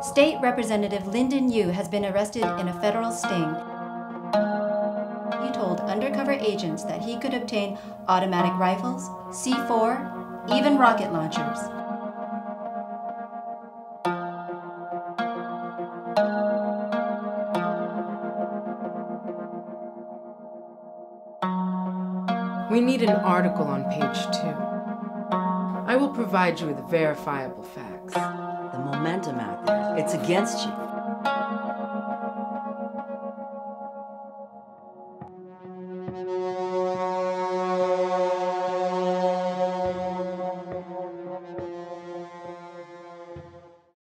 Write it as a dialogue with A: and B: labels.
A: State Representative Lyndon Yu has been arrested in a federal sting. He told undercover agents that he could obtain automatic rifles, C4, even rocket launchers.
B: We need an article on page two. I will provide you with verifiable facts.
C: The momentum out there, it's against you.